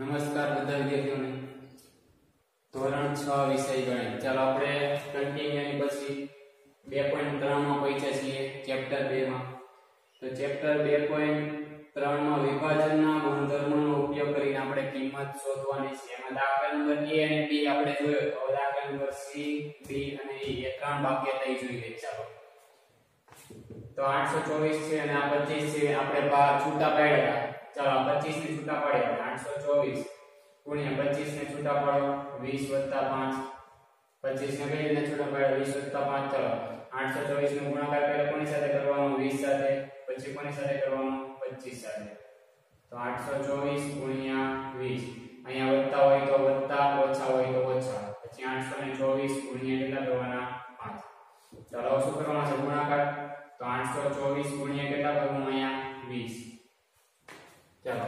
નમસ્કાર બધા વિદ્યાર્થીઓને. ધોરણ છ વિષય ગણિત. ચાલો આપણે કન્ટિન્યુની પછી બે માં ત્રણમાં પહોંચ્યા છીએ ચેપ્ટર બે માં. તો ચેપ્ટર બે માં ત્રણમાં વિભાજનના ગુણધર્મોનો ઉપયોગ કરીને આપણે કિંમત શોધવાની છે. એમાં દાખલા નંબર a અને b આપણે જોયો તો દાખલા નંબર સી બી અને e એ ત્રણ થઈ જોઈએ ચાલો. તો 824 છે અને આ 25 છે. આપણે બહાર છૂટા પાડ્યા ચાલો આ 25 ને છૂટા પાડ્યા 824 ગુણ્યા 25 ને છૂટા પાડો 20 5 25 ને કઈ રીતે છૂટા પાડ્યા 20 5 ચાલો 824 નો ગુણાકાર પહેલા કોની સાથે કરવાનો? 20 સાથે. પછી કોની સાથે કરવાનો? 25 સાથે. તો 824 ગુણ્યા 20 અહીંયા વત્તા હોય તો વત્તા, ઓછા હોય તો ઓછા. પછી 824 ગુણ્યા કેટલા કરવાના? 5 ચાલો, શું કરવાના છે ગુણાકાર? તો 824 ગુણ્યા કેટલા કરવું અહીંયા? 20 ચાલો.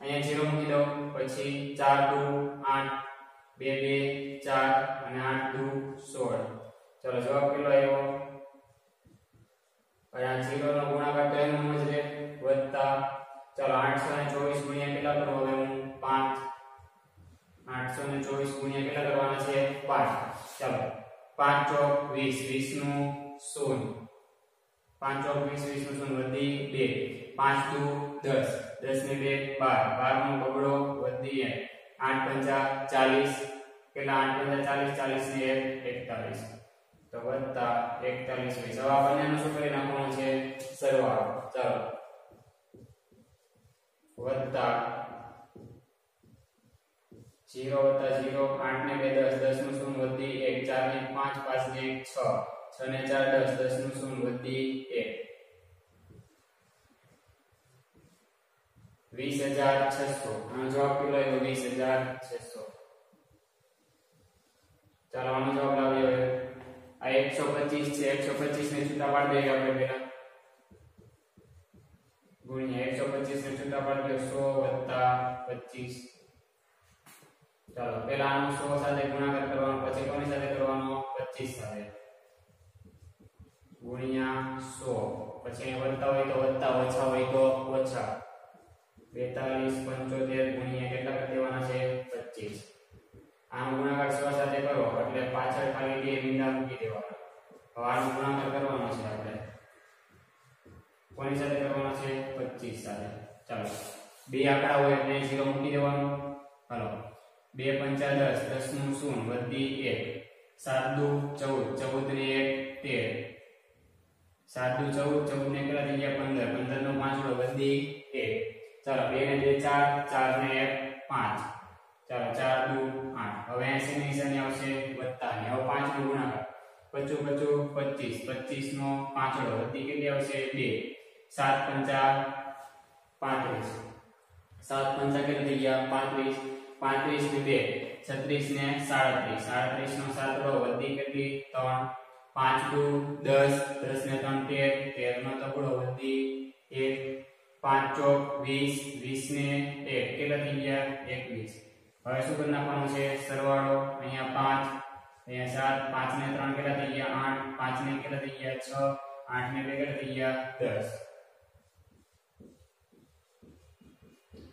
અહીંયા 0 મૂકી દો, પછી 4 2 8 2 2 4 અને 8 2 16 ચાલો, જવાબ કેટલો આવ્યો? અહીંયા 0 નો ગુણાકાર તો એમ જ રહે વત્તા, ચાલો 824 ગુણ્યા કેટલા કરવો હવે હું? 5 824 ગુણ્યા કેટલા કરવાના છે? 5 ચાલો 5 ચોક 20 20 નું 0 પાંચ ચોક વીસ વીસનું શૂન્ય વધી બે. પાંચ દુ દસ. દસ ને બે બાર. બાર નો બગડો વધી એક આઠ પંચા ચાલીસ. કેટલા? આઠ પંચા ચાલીસ ચાલીસ ને એક એકતાલીસ. તો વત્તા એકતાલીસ હોય. જવાબ બંનેનો શું કરી નાખવાનો છે? સરવાળો. ચાલો. વત્તા જીરો વત્તા જીરો, આઠ ને બે દસ. દસનું શૂન્ય વધી એક, ચાર ને પાંચ પાંચ ને એક છ. છ ને ચાર, દસ. દસનું શૂન્ય વધી એક. વીસ હજાર છસો. આનો હજાર ચાલો, આનો જવાબ લાવ્યો આ એકસો પચીસ છે. એકસો પચીસ ને છૂટા પાડી દઈએ આપણે પેલા ગુણ્યા એકસો પચીસ ને છૂટા પાડી દઈએ. સો વત્તા પચીસ. ચાલો પેલા આનો સો સાથે ગુણાકાર કરવાનો, પછી કોની સાથે કરવાનો? પચીસ સાથે. ગુણ્યા સો. પછી વત્તા હોય તો વત્તા, ઓછા હોય તો ઓછા. બેતાલીસ, પંચોતેર ગુણ્યા કેટલા કરી દેવાના છે પચીસ. આનો ગુણાકાર સો સાથે કરો, એટલે પાછળ ખાલી બે બિંદા મૂકી દેવાના. હવે આનો ગુણાકાર કરવાનો છે આપણે. કોની સાથે કરવાનો છે? પચીસ સાથે. ચાલો. બે આંકડા હોય એટલે ઝીરો મૂકી દેવાનું. હાલો. બે પંચા દસ દસનું શૂન્ય, વધી એક. સાત દુ ચૌદ ચૌદ ને એક, તેર. સાત દુ ચૌદ ચૌદ ને કેટલા થઈ ગયા પંદર. પંદર નો પાંચડો વધી એક. ચાલો બે ને બે, ચાર ચાર ને એક, પાંચ. ચાલો ચાર, દુ આઠ હવે એસી ની નિશાની આવશે વત્તા. ને હવે પાંચ નો ગુણાકાર. પચું પચું, પચીસ. પચીસ નો પાંચડો વધી કેટલી આવશે? બે. સાત, પંચા, પાંત્રીસ. સાત, પંચા કેટલા થઈ ગયા? પાંત્રીસ. પાંત્રીસ ને બે. છત્રીસ ને સાડત્રીસ. સાડત્રીસ નો સાતડો વધી કેટલી? ત્રણ. પાંચ, દુ, દસ. દસ ને ત્રણ, તેર. તેર નો તગડો વધી એક. પાંચ ચોક વીસ વીસ ને એક કેટલા થઈ ગયા એકવીસ હવે શું કરી નાખવાનું છે સરવાળો અહીંયા પાંચ અહીંયા સાત પાંચ ને ત્રણ કેટલા થઈ ગયા આઠ પાંચ ને કેટલા થઈ ગયા છ આઠ ને બે કેટલા થઈ ગયા દસ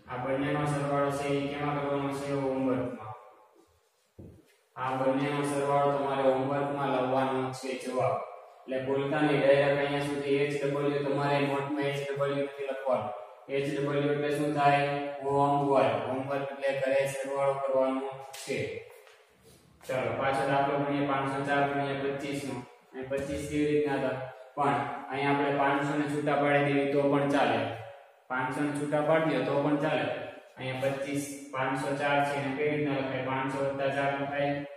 આ બંનેનો સરવાળો છે એ કેમાં કરવાનો છે હોમવર્કમાં આ બંનેનો સરવાળો તમારે હોમવર્કમાં લાવવાનો છે જવાબ એટલે ભૂલતા નહીં ડાયરેક્ટ અહીંયા સુધી એચ ડબલ્યુ તમારે નોટમાં એચ ડબલ્યુ નથી લખવાનું. એચ ડબલ્યુ એટલે શું થાય? હોમવર્ક. હોમવર્ક એટલે ઘરે સરવાળો કરવાનો છે. ચાલો, પાછળ આપણે ભણીએ પાંચસો ચાર ગુણ્યા પચીસનું અને 25 કેવી રીતના હતા? પણ અહીંયા આપણે 500 ને છૂટા પાડી દેવી તો પણ ચાલે. 500 ને છૂટા પાડી દો તો પણ ચાલે. અહીંયા 25 504 છે કેવી રીતના લખાય? 500 4 લખાય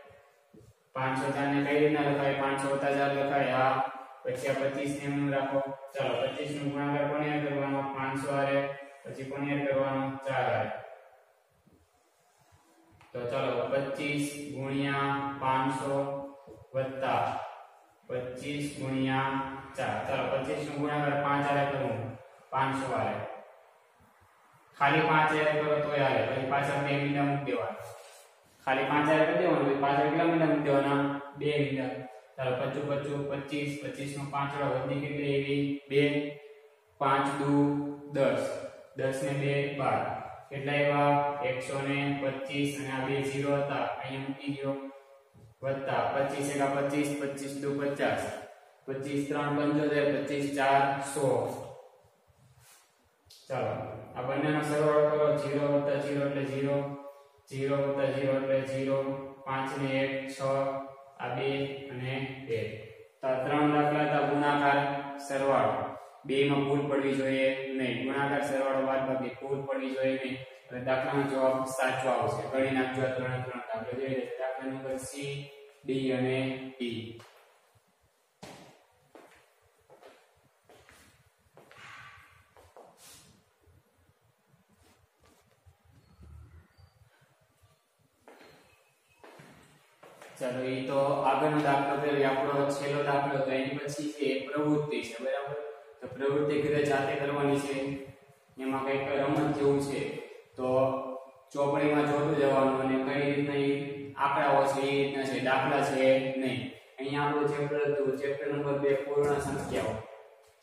504 ને કઈ રીતના લખાય? 500 4 લખાય આ પછી આ 25 ને એમનું રાખો. ચાલો પચીસનું ગુણાકાર કોને હારે કરવાનો? 500 હારે પછી કોને હારે કરવાનો? ચાર હારે તો ચાલો 25 ગુણ્યા 500 વત્તા 25 ગુણ્યા ચાર. ચાલો પચીસનું ગુણાકાર પાંચ હારે કરવું 500 હારે ખાલી પાંચ હારે કરો તો હારે પછી પાછળ બે મીંડા મૂકી દેવાના. ખાલી પાંચ હજાર કરી દેવાનું પાંચ પાછળ કેટલા મીંડા મૂકી દેવાના? બે મીંડા ચાલો, પચું પચું, પચીસ પચીસ નો વડે વધી કેટલી એવી બે, પાંચ, દુ, દસ. દસ ને બે, બાર. કેટલા આવ્યા? એકસો ને પચીસ અને આ બે ઝીરો હતા. અહીંયા મૂકી દો વત્તા. પચીસ એકા પચીસ પચીસ દુ પચાસ. પચીસ ત્રણ પંચોતેર, પચીસ ચાર સો. ચાલો, આ બંનેનો સરવાળો કરો. ઝીરો વત્તા ઝીરો એટલે ઝીરો. ઝીરો વત્તા જીરો એટલે જીરો, પાંચ ને એક, છ, આ બે અને બે. તો આ ત્રણ દાખલા હતા, ગુણાકાર સરવાળો. બે માં ભૂલ પડવી જોઈએ નહીં. ગુણાકાર સરવાળો બાદ બાકી ભૂલ પડવી જોઈએ નહીં. એટલે દાખલાનો જવાબ સાચો આવશે. ગણી નાખજો ત્રણ ત્રણે દાખલા. જોઈએ દાખલા નંબર સી, ડી અને ઈ ચાલો, એ તો આગળનો દાખલો કર્યો આપણો છેલ્લો દાખલો, તો એની પછી છે પ્રવૃત્તિ છે, બરાબર? તો પ્રવૃત્તિ ઘરે જાતે કરવાની છે, એમાં કંઈક રમત જેવું છે, તો ચોપડીમાં જોતું જવાનું અને કઈ રીતના આંકડાઓ છે, એ રીતના છે, દાખલા છે નહીં. અહીંયા આપણું ચેપ્ટર હતું ચેપ્ટર નંબર બે પૂર્ણ સંખ્યાઓ.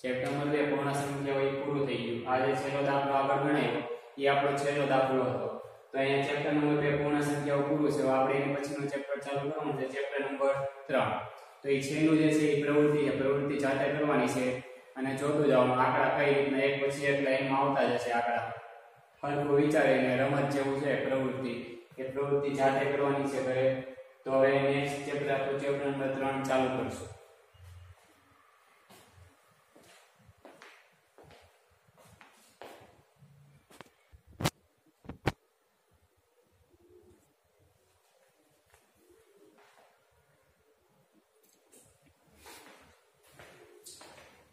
ચેપ્ટર નંબર બે પૂર્ણ સંખ્યાઓ એ પૂરું થઈ ગયું. આજે છેલ્લો દાખલો આગળ ગણાયો, એ આપણો છેલ્લો દાખલો હતો. તો અહીંયા ચેપ્ટર નંબર 2 પૂર્ણ સંખ્યાઓ પૂરું છે. આપણે એની પછીનું ચેપ્ટર ચાલુ કરવાનું છે. ચેપ્ટર નંબર ત્રણ. તો એ છેલ્લું જે છે એ પ્રવૃત્તિ છે. પ્રવૃત્તિ જાતે કરવાની છે અને જોતું જવાનું આંકડા કઈ રીતના, એક પછી એક લાઈનમાં આવતા જશે આંકડા. હલકું વિચારીને રમત જેવું છે પ્રવૃત્તિ. એ પ્રવૃત્તિ જાતે કરવાની છે ઘરે. તો હવે નેક્સ્ટ ચેપ્ટર ચેપ્ટર નંબર ત્રણ ચાલુ કરશું.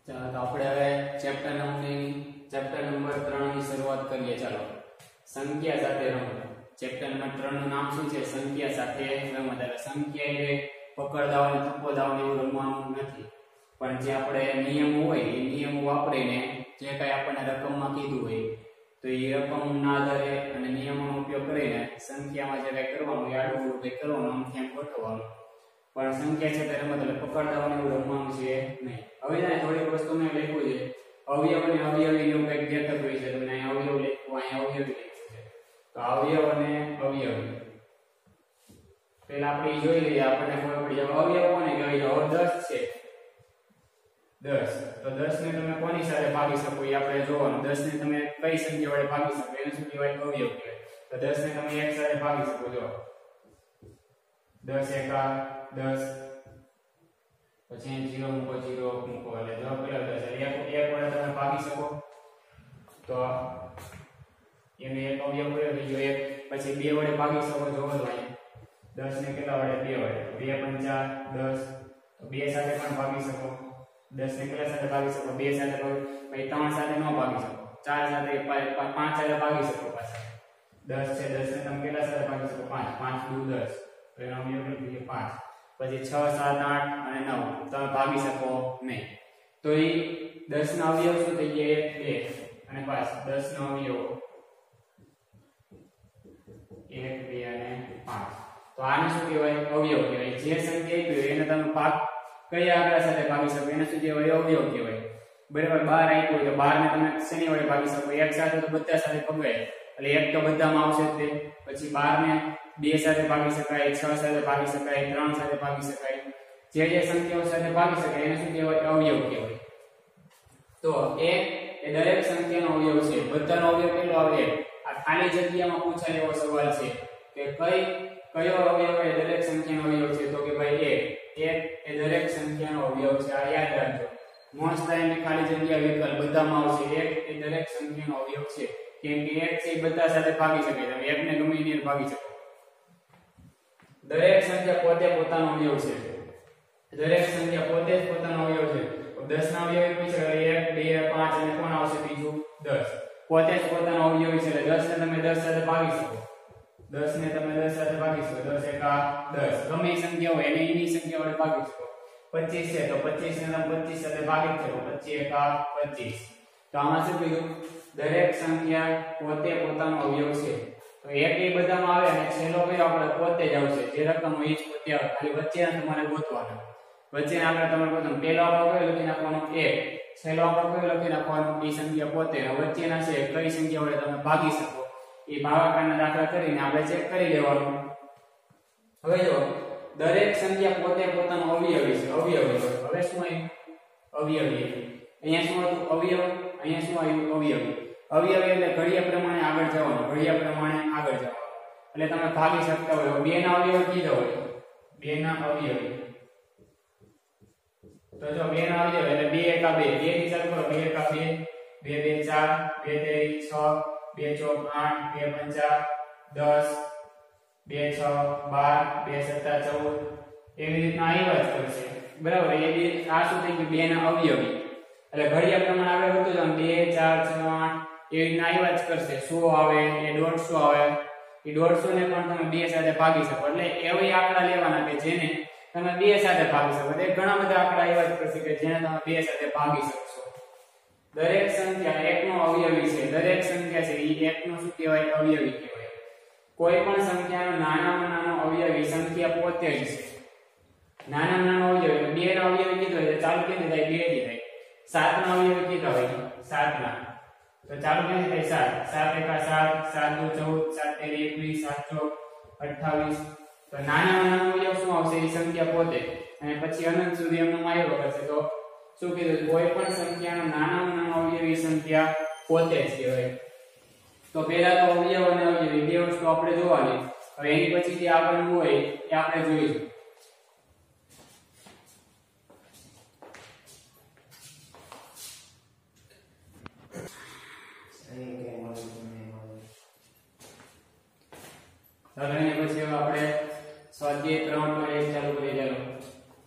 ચાલો તો આપણે હવે ચેપ્ટર નંબરની ચેપ્ટર નંબર 3 ની શરૂઆત કરીએ. ચાલો. સંખ્યા સાથે રમત ચેપ્ટર નંબર 3 નું નામ શું છે? સંખ્યા સાથે રમત એટલે સંખ્યા એટલે પકડદાવ અને થપ્પો દાવ ને એવું રમવાનું નથી. પણ જે આપણે નિયમો હોય, એ નિયમો વાપરીને જે કાંઈ આપણને રકમમાં કીધું હોય, તો એ રકમના આધારે અને નિયમોનો ઉપયોગ કરીને સંખ્યામાં જે કાંઈ કરવાનું એ આડું કંઈ કરવાનું આમ ગોઠવવાનું. પણ સંખ્યા છે તે રમત એટલે પકડતા એવું રમવાનું છે નહીં. હવે ને થોડીક વસ્તુ મેં લખ્યું છે. અવયવ અને અવયવી એવું કંઈક દેખાતું હોય છે. તમને અહીં અવયવ લખ્યું અહીં અવયવી લખ્યું છે. તો અવયવ અને અવયવી. પેલા આપણે ઈ જોઈ લઈએ, આપણને ખબર પડી જાય. અવયવ કોને કહેવાય? હવે દસ છે. દસ. તો દસ ને તમે કોની સાથે ભાગી શકો એ આપણે જોવાનું. દસ ને તમે કઈ સંખ્યા વડે ભાગી શકો? એને શું કહેવાય? અવયવ કહેવાય. તો દસ ને તમે એક સાથે ભાગી શકો. જો દસ એકા દસ પછી અહીં જીરો મૂકો જીરો મૂકો, એટલે જવાબ કેટલો દસ એટલે એક એક વડે તમે ભાગી શકો. તો એને એક અવયવ કયો થઈ ગયો એક. પછી બે વડે ભાગી શકો, જો તો અહીં દસ ને કેટલા વડે? બે વડે. બે પંચા દસ. તો બે સાથે પણ ભાગી શકો. દસ ને કેટલા સાથે ભાગી શકો? બે સાથે ભાગી. પછી ત્રણ સાથે ન ભાગી શકો. ચાર સાથે પા- પા- પાંચ સાથે ભાગી શકો પાછા. દસ છે, દસ ને તમે કેટલા સાથે ભાગી શકો? પાંચ. પાંચ દુ દસ. પછી છ, સાત, આઠ અને નવ. તમે ભાગી શકો નહીં. તો એ દસ ના અવયવ શું થઈ અને પાંચ. દસ નો અવયવ. એક પાંચ. તો આને શું કહેવાય? અવયવ કહેવાય. જે સંખ્યા આપી હોય એને તમે ભાગ કયા આંકડા સાથે ભાગી શકો? એને શું કહેવાય? અવયવ કહેવાય. બરાબર? બાર આપ્યું હોય તો બાર ને તમે શેની વડે ભાગી શકો? એક સાથે તો બધા સાથે ભગાય. એટલે એક તો બધામાં આવશે તે. પછી બારને બે સાથે ભાગી શકાય, છ સાથે ભાગી શકાય, ત્રણ સાથે ભાગી શકાય. જે જે સંખ્યાઓ સાથે ભાગી શકાય, એને શું કહેવાય? અવયવ કહેવાય. તો એ એ દરેક સંખ્યાનો અવયવ છે. બધાનો અવયવ કેટલો આવે? આ ખાલી જગ્યામાં પૂછાય એવો સવાલ છે કે કઈ, કયો અવયવ એ દરેક સંખ્યાનો અવયવ છે? તો કે ભાઈ એક એ દરેક સંખ્યાનો અવયવ છે. આ યાદ રાખજો. મોસ્ટ ટાઈમ ખાલી જગ્યા વિકલ્પ બધામાં આવશે. એક એ દરેક સંખ્યાનો અવયવ છે. કેમ કે x છે એ બધા સાથે ભાગી શકે. તમે એકને ગમે એની ભાગી શકો. દરેક સંખ્યા પોતે પોતાનો અવયવ છે. દરેક સંખ્યા પોતે જ પોતાનો અવયવ છે. 10 ના અવયવ પૂછે 1 2 5 અને કોણ આવશે બીજું 10 પોતે જ પોતાનો અવયવ છે એટલે 10 ને તમે 10 સાથે ભાગી શકો. 10 ને તમે 10 સાથે ભાગી શકો. 10 એકા 10 ગમે સંખ્યા હોય એને એની સંખ્યા વડે ભાગી શકો. 25 છે તો 25 ને તમે 25 સાથે ભાગી શકો 25 એકા 25 તો આમાં શું કીધું? દરેક સંખ્યા પોતે પોતાનો અવયવ છે. તો એક એ બધામાં આવે અને છેલ્લો કયો આપણે? પોતે જ આવશે. જે રકમ હોય એ જ પોતે આવે. ખાલી વચ્ચે તમારે ગોતવાના. વચ્ચેના આપણે તમારે ગોતવાનું. પહેલો આંકડો કયો? લખી નાખવાનો એક. છેલ્લો આંકડો કયો? લખી નાખવાનો. એ સંખ્યા પોતે. વચ્ચેના છે. કઈ સંખ્યા વડે તમે ભાગી શકો? એ ભાગાકારના દાખલા કરીને આપણે ચેક કરી લેવાનું. હવે જો દરેક સંખ્યા પોતે પોતાનો અવયવી છે. અવયવી હવે શું આવ્યું અવયવી અહીંયા શું હતું? અવયવ. અહીંયા શું આવ્યું? અવયવી. અવયવી એટલે ઘડિયા પ્રમાણે આગળ જવાનું, ઘડિયા પ્રમાણે આગળ જવાનું. એટલે તમે ભાગી શકતા હોય બે ના અવયવ કીધો હોય. બે ના અવયવી. તો જો બે ના અવયવ એટલે બે એકા બે. બે ની ચાલુ કરો બે એકા બે બે બે, ચાર, બે તેરી છ, બે, ચોક, આઠ, બે, પંચા, દસ, બે, છ, બાર, બે, સત્તા, ચૌદ. એવી રીતના આવ્યા જ કરશે બરાબર? એ આ શું થઈ ગયું? બે ના અવયવી. એટલે ઘડિયા પ્રમાણે આગળ વધતું જાવ બે, ચાર, છ, આઠ, એવી રીતના આવ્યા જ કરશે. સો આવે એ દોઢસો આવે. એ દોઢસો ને પણ તમે બે સાથે ભાગી શકો. એટલે એવી આંકડા લેવાના કે જેને તમે બે સાથે ભાગી શકો. એટલે ઘણા બધા આંકડા એવા જ કરશે કે જેને તમે બે સાથે ભાગી શકશો. દરેક સંખ્યા એકનો અવયવી છે. દરેક સંખ્યા છે એ એકનો શું કહેવાય? અવયવી કહેવાય. કોઈ પણ સંખ્યાનો નાનામાં નાનો અવયવી સંખ્યા પોતે જ છે. નાનામાં નાનો અવયવી બે નો અવયવી કીધો એટલે ચાલુ કે થાય? બેથી થાય સાત નો અવયવ કીધો હોય? સાત ના તો ચાલુ કેવી થાય? સાત. સાત એકા સાત સાત દુ ચૌદ, સાત તેરી એકવીસ, સાત ચોક અઠ્ઠાવીસ. તો નાના નાનો અવયવ શું આવશે? એ સંખ્યા પોતે. અને પછી અનંત સુધી એમનો માયરો કરશે. તો શું કીધું? કોઈ પણ સંખ્યાનો નાનામાં નાનો અવયવી સંખ્યા પોતે જ કહેવાય. તો પહેલા તો અવયવ અને અવયવી. બે વસ્તુ આપણે જોવાની. હવે એની પછી જે આગળનું હોય એ આપણે જોઈશું. એની પછી આપણે સ્વાધ્યાય ત્રણ પર એક ચાલુ કરી ચાલો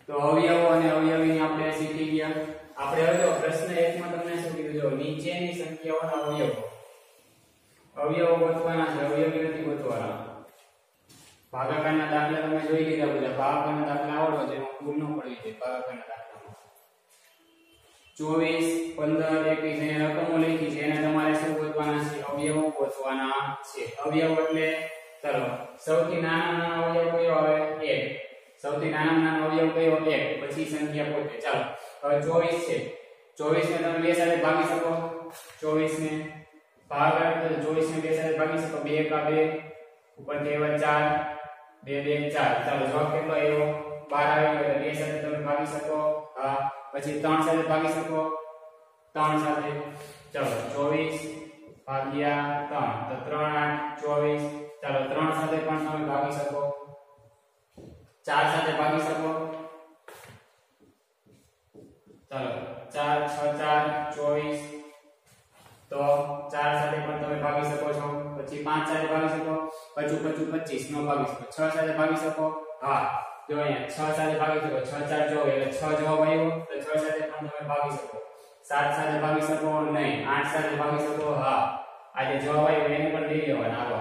તો અવયવો અને અવયવીને આપણે શીખી ગયા. આપણે હવે પ્રશ્ન એકમાં તમને શું કીધું? જો નીચેની સંખ્યાઓના અવયવો. અવયવો ગોતવાના છે, અવયવી નથી ગોતવાના. ભાગાકારના દાખલા તમે જોઈ લીધા બધા. ભાગાકારના દાખલા આવડો એમાં ભૂલ ન પડવી જોઈએ ભાગાકારના દાખલામાં. ચોવીસ, પંદર, એકવીસ એની રકમો લખી છે, એને તમારે શું ગોતવાના છે અવયવો ગોતવાના છે. અવયવ એટલે ચલો, સૌથી નાના નાનો અવયવ કયો આવે? 1 સૌથી નાના નાનો અવયવ કયો? 1 પછી સંખ્યા પોતે. ચાલો, હવે ચોવીસ છે. ચોવીસ ને તમે બે સાથે ભાગી શકો. ચોવીસ ને ભાગાકાર ચોવીસ ને બે સાથે ભાગી શકો. બે એકા બે, ઉપર એવા ચાર. બે બે, ચાર. ચાલો, જવાબ કેટલો આવ્યો? બાર આવ્યો એટલે બે સાથે તમે ભાગી શકો. હા. પછી ત્રણ સાથે ભાગી શકો. ત્રણ સાથે. ચાલો, ચોવીસ. ભાગ્યા ત્રણ. તો ત્રણ આઠ, ચોવીસ. ચાલો, ત્રણ સાથે પણ તમે ભાગી શકો. ચાર સાથે ભાગી શકો. ચાલો, ચાર, છ, ચાર, ચોવીસ. તો ચાર સાથે પણ તમે ભાગી શકો છો. પછી પાંચ સાથે ભાગી શકો. પચું પચું પચીસ નો ભાગી શકો. છ સાથે ભાગી શકો. હા, જો અહીંયા છ સાથે ભાગી શકો. છ, ચાર ચોવીસ એટલે છ જવાબ આવ્યો. તો છ સાથે પણ તમે ભાગી શકો. સાત સાથે ભાગી શકો નહીં, આઠ સાથે ભાગી શકો, હા. આજે જવાબ આવ્યો, એને પણ લઈ લેવાના, આવો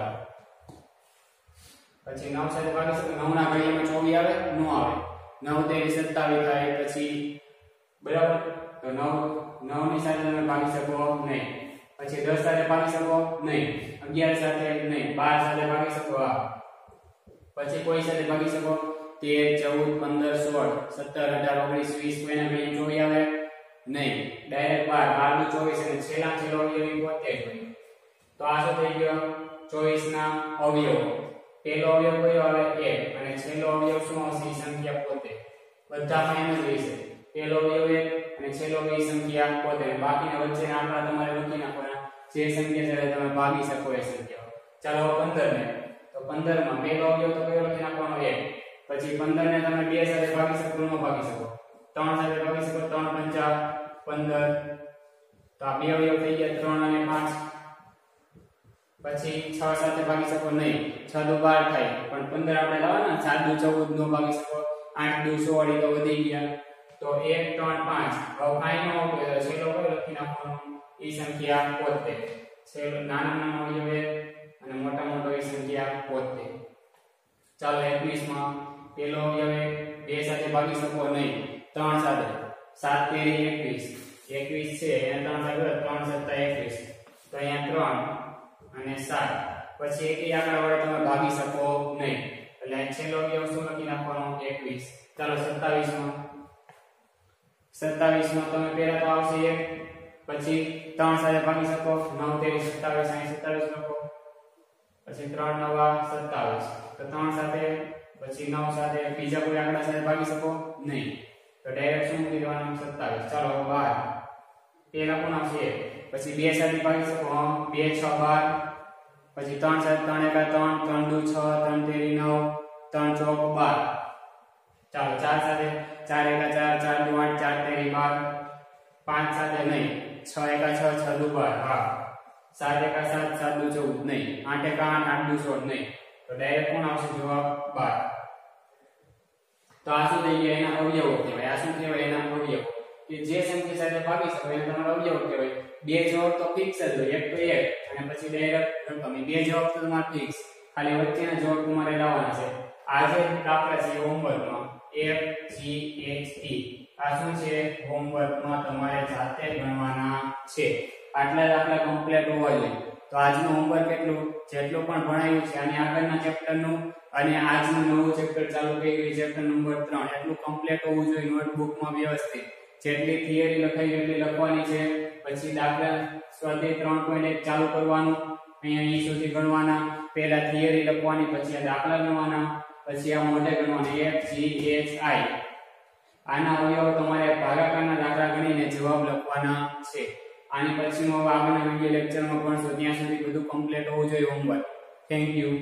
પછી નવ સાથે ભાગી શકો નવ ના ઘડિયામાં ચોવી આવે, ન આવે. નવ તેરી સત્તાવીસ થાય, પછી બરાબર? તો નવ નવની સાથે તમે ભાગી શકો નહીં. પછી દસ સાથે ભાગી શકો નહીં, અગિયાર સાથે નહીં, બાર સાથે ભાગી શકો, હા. પછી કોઈ સાથે ભાગી શકો? તેર, ચૌદ, પંદર, સોળ, સત્તર, અઢાર, ઓગણીસ, વીસ કોઈના ઘડિયા ચોવી આવે. નહીં ડાયરેક્ટ બાર બારનું ચોવીસ અને છેલ્લા છેલ્લો અવયવ પોતે જ હોય. તો આ શું થઈ ગયો? ચોવીસ ના અવયવો. પહેલો અવયવ કયો આવે? એક. અને છેલ્લો અવયવ શું આવશે? સંખ્યા પોતે. બધા એમ રહેશે. પહેલો અવયવ એક અને છેલ્લો અવયવ સંખ્યા પોતે. બાકીના વચ્ચેના આંકડા તમારે લખી નાખવાના. જે સંખ્યા છે તમે ભાગી શકો એ સંખ્યા. ચાલો હવે 15 ને તો 15 માં પહેલો અવયવ તો કયો લખી નાખવાનો? એક. પછી 15 ને તમે બે સાથે ભાગી શકો, ન ભાગી શકો. ત્રણ સાથે ભાગી શકો 3 પંચા 15 તો આ બે અવયવ થઈ ગયા ત્રણ અને પાંચ પછી છ સાથે ભાગી શકો નહીં. છ દુ બાર થાય. પણ 15 આપણે લાવવાના સાત દુ ચૌદ નો ભાગી શકો, આઠ દુ સોળ તો વધી ગયા. તો 1 3 5 હવે કાઈ નો છેલ્લો કયો લખી નાખવાનો? એ સંખ્યા પોતે છેલ્લો નાના નાનો અવયવ અને મોટા મોટો એ સંખ્યા પોતે ચાલો 21 માં પેલો અવયવ બે સાથે ભાગી શકો નહીં. ત્રણ સાથે સાત તેરી 21 21 છે ત્રણ સાથે ત્રણ સત્તા 21 તો અહીંયા ત્રણ અને સાત. પછી એક આંકડા વડે તમે ભાગી શકો નહીં. એટલે છેલ્લો અવયવ શું લખી નાખવાનો? 21 ચાલો 27 માં 27 માં તમે પહેલા તો આવશે એક, પછી ત્રણ સાથે ભાગી શકો. 9 23 27 અહીં 27 લખો. પછી ત્રણ નવા સત્તાવીસ. તો ત્રણ સાથે, પછી નવ સાથે બીજા કોઈ આંકડા સાથે ભાગી શકો નહીં. તો ડાયરેક્ટ શું મૂકી દેવાનું સત્તાવીસ. ચાલો બાર. પેલા કોણ આવશે. પછી બે સાથે ભાગી શકો. આમ બે, છ, બાર. પછી ત્રણ સાથે ત્રણ એકા ત્રણ ત્રણ દુ, છ, ત્રણ તેરી, નવ, ત્રણ ચોક, બાર. ચાલો, ચાર સાથે. ચાર એકા, ચાર ચાર દુ, આઠ, ચાર તેરી, બાર. પાંચ સાથે નહીં. છ એકા, છ છ દુ, બાર. હા. સાત એકા, સાત સાત દુ, ચૌદ. નહીં. આઠ એકા, આઠ આઠ દુ, સોળ. નહીં. તો ડાયરેક્ટ કોણ આવશે? જવાબ બાર. તો આ શું થઈ ગયા એના અવયવો કહેવાય, આ શું કહેવાય એના અવયવો? કે જે સંખ્યા સાથે ભાગી શકો એને તમારો અવયવ કહેવાય. બે જવાબ તો ફિક્સ જ હોય, એક તો એક, અને પછી ડાયરેક્ટ રકમ. બે જવાબ તો તમારે ફિક્સ ખાલી વચ્ચેના જવાબ તમારે લાવવાના છે. આ જે દાખલા છે હોમવર્કમાં એફ જી એચ ટી આ શું છે? હોમવર્કમાં તમારે જાતે ગણવાના છે. આટલા દાખલા કમ્પ્લીટ હોવા જોઈએ. તો આજનું હોમવર્ક એટલું જેટલું પણ ભણાયું છે અને આગળના ચેપ્ટરનું અને આજનું નવું ચેપ્ટર ચાલુ ગયું ચેપ્ટર નંબર ત્રણ. એટલું કમ્પ્લીટ હોવું જોઈએ નોટબુકમાં વ્યવસ્થિત. જેટલી થિયરી લખાઈ એટલી લખવાની છે. પછી દાખલા સ્વાધ્યાય 3.1 ચાલુ કરવાનું. અહીંયા અહીં સુધી ગણવાના. પહેલા થિયરી લખવાની, પછી આ દાખલા ગણવાના, પછી આ મોઢે ગણવાના. એફ જી એચ આઈ આના અવયવો તમારે ભાગાકારના દાખલા ગણીને જવાબ લખવાના છે. આની પછીનો આગળના વિડિયો લેક્ચરમાં ભણશો ત્યાં સુધી બધું કમ્પ્લીટ હોવું જોઈએ હોમવર્ક થેન્ક યુ